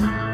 Bye.